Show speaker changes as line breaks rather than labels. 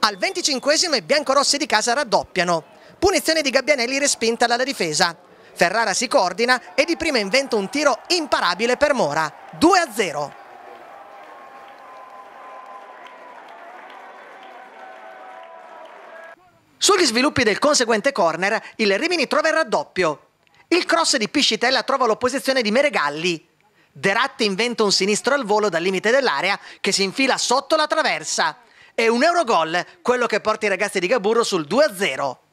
Al 25 i biancorossi di casa raddoppiano. Punizione di Gabbianelli respinta dalla difesa. Ferrara si coordina e di prima inventa un tiro imparabile per Mora. 2 0. Sugli sviluppi del conseguente corner, il Rimini trova il raddoppio. Il cross di Piscitella trova l'opposizione di Meregalli. Deratti inventa un sinistro al volo dal limite dell'area che si infila sotto la traversa. È un Eurogol, quello che porta i ragazzi di Gaburro sul 2-0.